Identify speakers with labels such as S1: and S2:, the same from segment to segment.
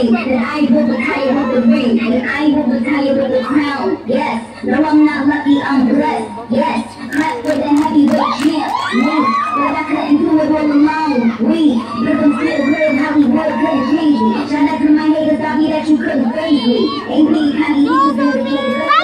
S1: Then I will retire with the ring. And I will retire with the crown. Yes, no, I'm not lucky, I'm blessed. Yes, clap for the heavyweight champ. Me, but I couldn't do it all alone. We, rhythm still live how we would, couldn't change me. Shout out to my haters, I be that you couldn't phase me. Ain't me, honey, you was indicated.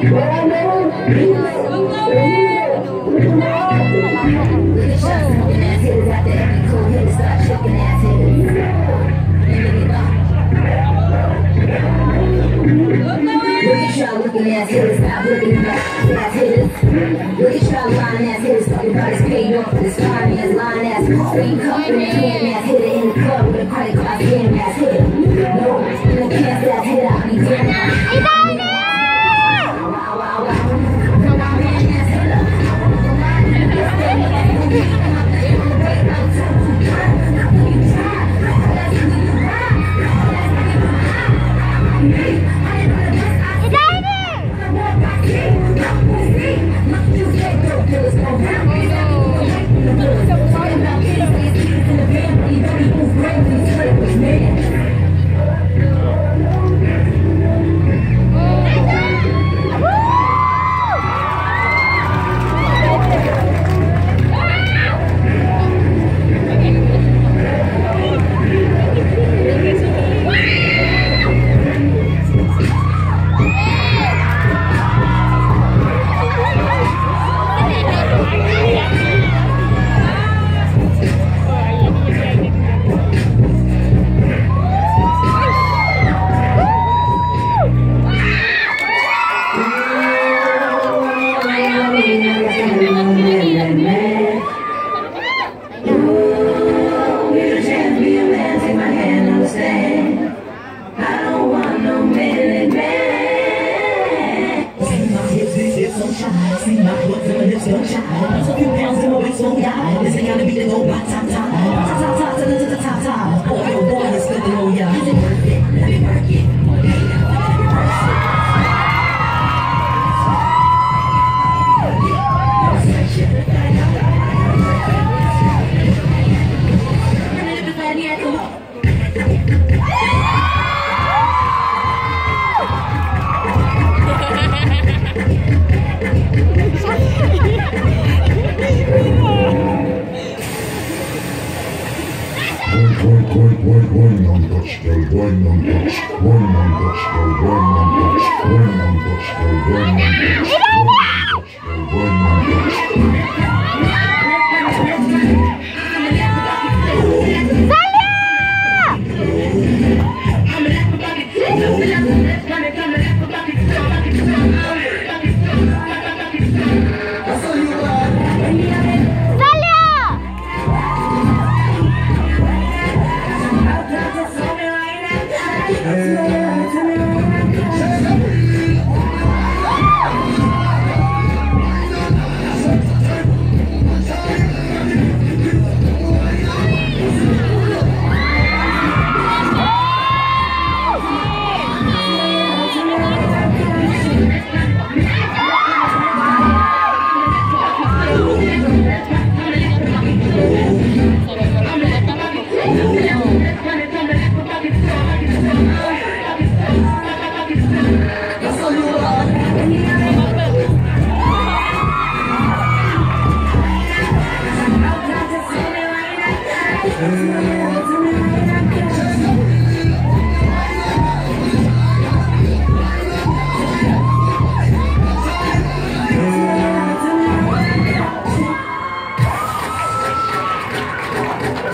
S1: Looking ass hitters, stop looking back, ass hitters. Look at y'all lying ass hitters, about his paid off for this fine ass lying ass. The hand ass hitter in the club with a credit Salya!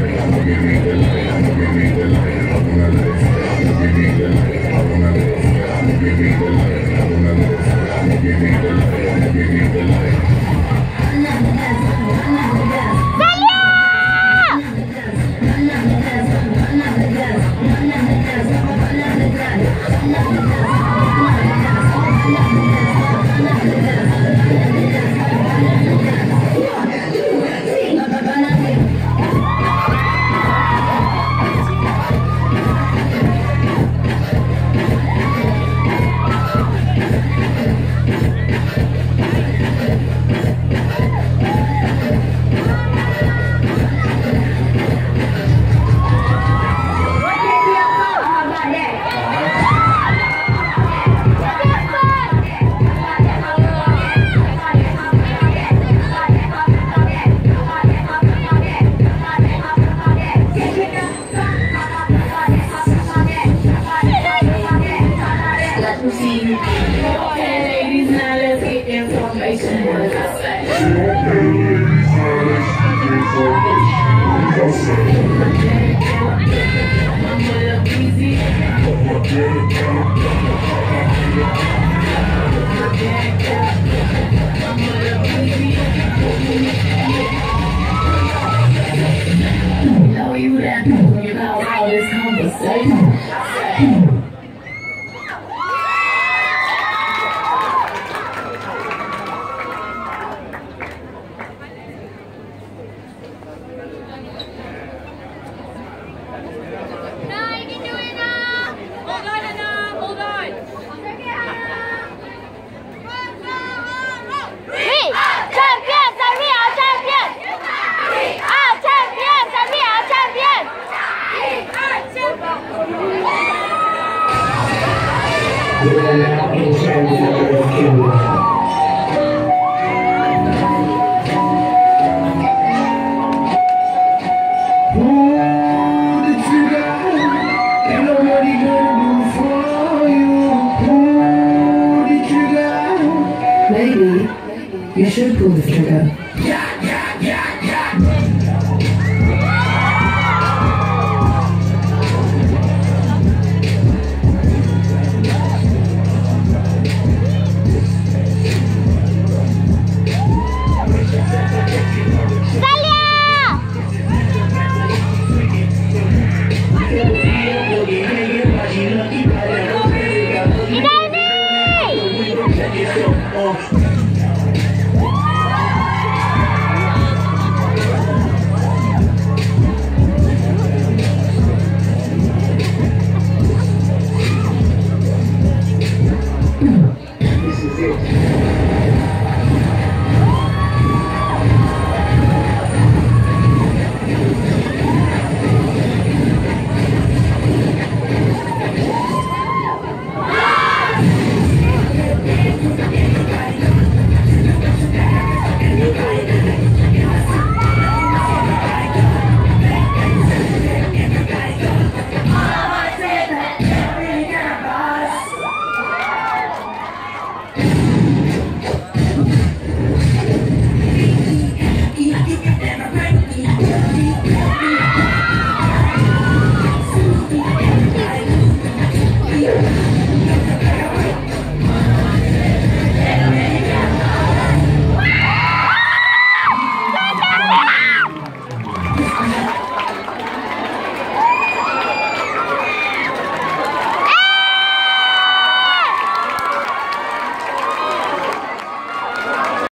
S1: Give me the light.
S2: Yeah. Maybe you should pull the trigger. Lord.